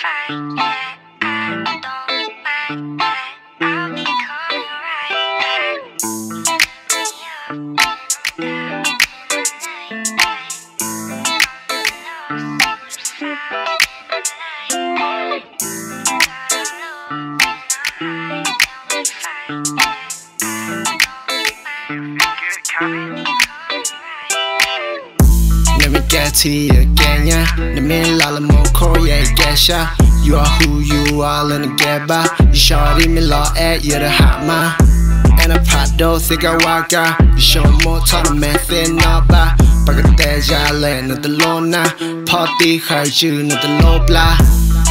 fight. Yeah, I don't mind that. Let me get to you again, yeah. Let me korea. You are who you are, in the gaba. You shawty me law at you the hot man. And a I walk out. You show more time, man, thin naba. Pagateja land at the lona. Party, hide you, not the low blah.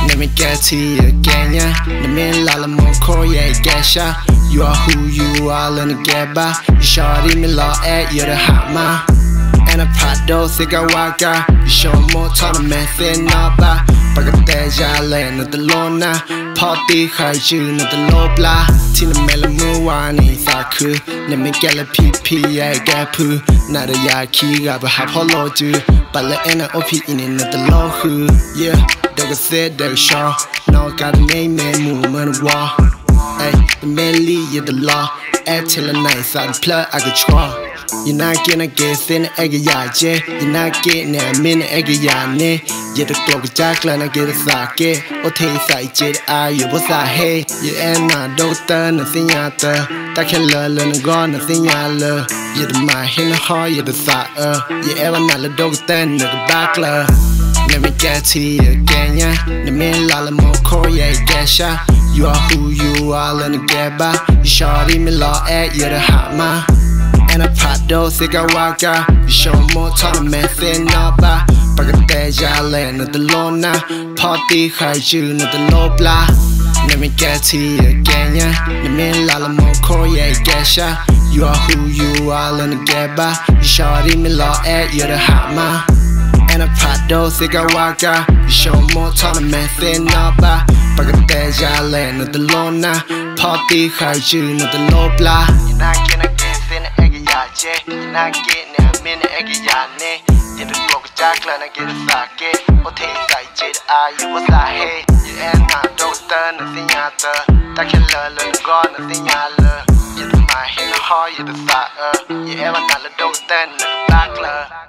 Let me get to you again, yeah. The man lala mo korea gasha. You are who you are, in the gaba. You shawty me law at you the hot man. and a pado siga waka you show more time man sin naba pagate ya le no the lona party khai you no the lobla tin mel mu wani saku ne me gala pp ya gapu na da ya ki ga ba ha follow you but le and op in in the law who yeah dog said that shaw no got name man mu man wa hey the melly you the law Till a night, side plug, I could try. You're not gonna get thin egg ya je. You're not getting a min egg ya ne. You the clock jack line, I get a sake. Or take side jet, I you was a hey. You ain't not doctor, nothing out there. That can learn, learn, go, nothing ya love. You the my hin heart, you the thought, uh. You ever not the doctor, no the back love. Let me get to you again, yeah. The man lala mo korea gasha. You are who you are, in the gaba. You shawty me law at you the hot man. And a prado, thicker waka. You show more time, man, thin naba. Pagateja land at the lona. Party, hide you, not the low blah. Let me get to you again, yeah. The man lala mo korea gasha. You are who you are, in the gaba. You shawty me law at you the hot man. And a prado, thicker waka. Show more time, man, thin naba. Pagateja land at the lona. Party, hide you, not the. You're not gonna get thin egg ya je. You're not getting a min egg ya ne. You the clock jack line, I get a sake. Or take side jet, ah, you was a hey. You ain't not doctor, nothing out there. That can learn, learn, go, nothing ya learn. You the my hand, heart, you the uh. You ever not the doctor, nothing back.